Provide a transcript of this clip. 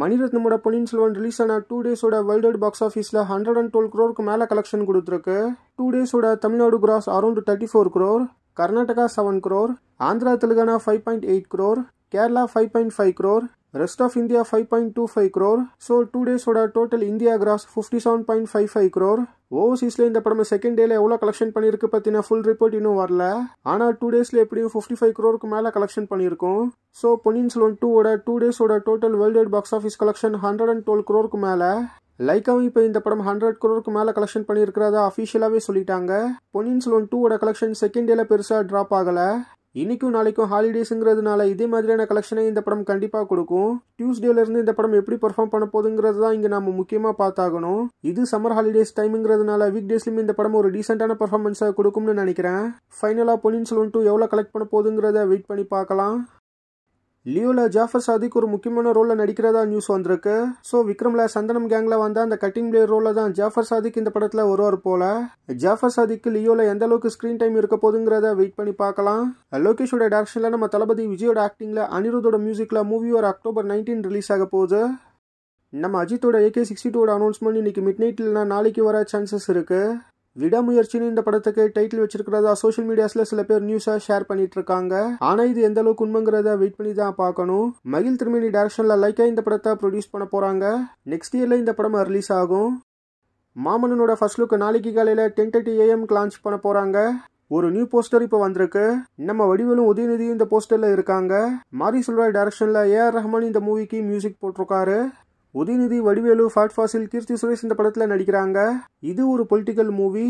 மணிரத்னமோட Ponniyin Selvan release ஆன two டேஸோட world box ஆஃபீஸில் ஹண்ட்ரட் அண்ட் டுவெல் க்ரோருக்கு மேலே கலெக்ஷன் கொடுத்துருக்கு. Two டேஸோட Tamil Nadu gross around thirty four crore Karnataka seven crore Andhra Telangana five point eight crore Kerala five point five crore rest of India five point two five crore so two டேஸோட total India gross fifty seven point five five crore ஓவர்சீஸில் இந்த படம் second டேல எவ்வளோ collection பண்ணியிருக்கு பற்றின full report இன்னும் வரல. ஆனால் டூ டேஸில் எப்படியும் ஃபிஃப்டி ஃபைவ் க்ரோருக்கு மேலே கலெக்ஷன் பண்ணியிருக்கோம். ஸோ பொன்னியின் செல்வன் டூவோட two டேஸோட total world box office collection hundred and twelve க்ரோருக்கு மேலே. லைக்காவும் இப்போ இந்த படம் ஹண்ட்ரட் க்ரோருக்கு மேலே கலெக்ஷன் பண்ணியிருக்கிறதா அஃபிஷியலாகவே சொல்லிட்டாங்க. பொன்னியின் செல்வன் டூவோட கலெக்ஷன் செகண்ட் டேல பெருசாக ட்ராப் ஆகலை. இன்னைக்கும் நாளைக்கும் ஹாலிடேஸுங்கிறதுனால இதே மாதிரியான கலெக்ஷனை இந்த படம் கண்டிப்பாக கொடுக்கும். டியூஸ்டேலேருந்து இந்த படம் எப்படி பர்ஃபார்ம் பண்ண போகுதுங்கிறது தான் இங்கே நம்ம முக்கியமாக பார்த்தாகணும். இது சம்மர் ஹாலிடேஸ் டைமுங்கிறதுனால வீக் டேஸ்லையும் இந்த படம் ஒரு டீசெண்டான பர்ஃபார்மன்ஸை கொடுக்கும்னு நினைக்கிறேன். ஃபைனலாக பொன்னியின் செல்வன் டூ எவ்வளோ கலெக்ட் பண்ண போகுதுங்கிறத வெயிட் பண்ணி பார்க்கலாம். லியோவில் ஜாஃபர் சாதிக் ஒரு முக்கியமான ரோலில் நடிக்கிறதா நியூஸ் வந்திருக்கு. ஸோ விக்ரம்ல சந்தனம் கேங்கில் வந்த அந்த கட்டிங் பிளேயர் ரோலில் தான் ஜாஃபர் சாதிக் இந்த படத்தில் வருவார் போல. ஜாஃபர் சாதிக்கு லியோவில் எந்த அளவுக்கு ஸ்க்ரீன் டைம் இருக்க போதுங்கிறத வெயிட் பண்ணி பார்க்கலாம். லோகேஷோட டேரக்ஷனில் நம்ம தளபதி விஜயோட ஆக்டிங்கில் அனிருத்தோட மியூசிக்கில் மூவி ஒரு அக்டோபர் நைன்டீன் ரிலீஸ் ஆக போகுது. நம்ம அஜித்தோட ஏகே சிக்ஸ்டி டூட அனௌன்ஸ்மெண்ட் இன்னைக்கு மிட் நைட் இல்லைனா நாளைக்கு வர சான்சஸ் இருக்குது விடாமுயற்சின்னு இந்த படத்துக்கு டைட்டில் வச்சிருக்கிறதா சோஷியல் மீடியாஸ்ல சில பேர் நியூஸா ஷேர் பண்ணிட்டு இருக்காங்க ஆனா இது எந்த அளவுக்கு உண்மைங்கிறத வெயிட் பண்ணி தான் பார்க்கணும். மகிழ் திருமணி டைரக்ஷன்ல லைக்கா இந்த படத்தை ப்ரொடியூஸ் பண்ண போறாங்க. நெக்ஸ்ட் இயர்ல இந்த படம் ரிலீஸ் ஆகும். மாமனனோட ஃபர்ஸ்ட் லுக் நாளைக்கு காலையில டென் தேர்ட்டி ஏஎம்க்கு லான்ச் பண்ண போறாங்க. ஒரு நியூ போஸ்டர் இப்போ வந்திருக்கு. நம்ம வடிவலும் உதயநிதியும் இந்த போஸ்டர்ல இருக்காங்க. மாரி சொல்ற டைரக்ஷன்ல ஏஆர் ரஹ்மான் இந்த மூவிக்கு மியூசிக் போட்டிருக்காரு. உதயநிதி வடிவேலு ஃபாட் ஃபாசில் கீர்த்தி சுரேஷ் இந்த படத்தில் நடிக்கிறாங்க. இது ஒரு பொலிட்டிக்கல் மூவி